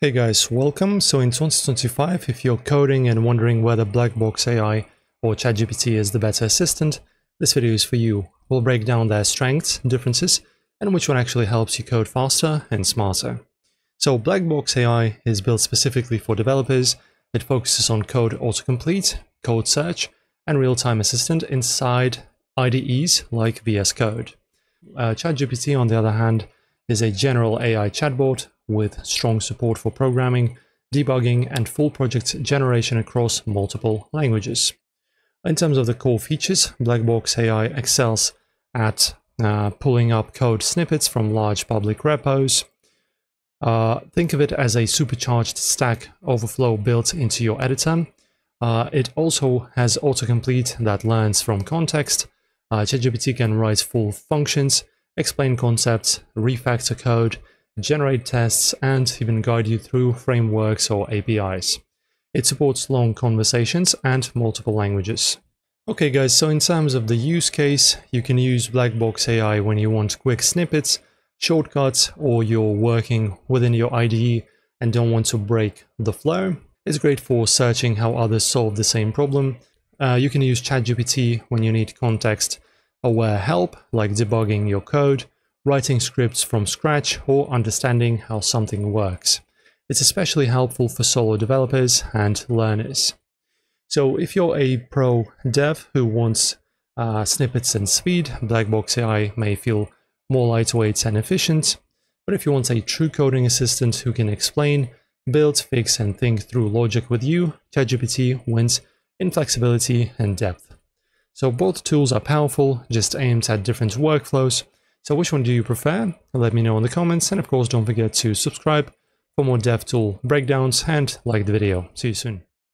Hey guys, welcome. So in 2025, if you're coding and wondering whether Blackbox AI or ChatGPT is the better assistant, this video is for you. We'll break down their strengths, differences, and which one actually helps you code faster and smarter. So Blackbox AI is built specifically for developers. It focuses on code autocomplete, code search, and real-time assistant inside IDEs like VS Code. Uh, ChatGPT, on the other hand, is a general AI chatbot with strong support for programming, debugging, and full project generation across multiple languages. In terms of the core features, Blackbox AI excels at uh, pulling up code snippets from large public repos. Uh, think of it as a supercharged Stack Overflow built into your editor. Uh, it also has autocomplete that learns from context. Uh, ChatGPT can write full functions, explain concepts, refactor code, generate tests, and even guide you through frameworks or APIs. It supports long conversations and multiple languages. Okay guys, so in terms of the use case, you can use Blackbox AI when you want quick snippets, shortcuts, or you're working within your IDE and don't want to break the flow. It's great for searching how others solve the same problem. Uh, you can use ChatGPT when you need context-aware help, like debugging your code, writing scripts from scratch, or understanding how something works. It's especially helpful for solo developers and learners. So if you're a pro dev who wants uh, snippets and speed, Blackbox AI may feel more lightweight and efficient. But if you want a true coding assistant who can explain, build, fix, and think through logic with you, ChatGPT wins in flexibility and depth. So both tools are powerful, just aimed at different workflows, so which one do you prefer? Let me know in the comments and of course don't forget to subscribe for more DevTool breakdowns and like the video. See you soon.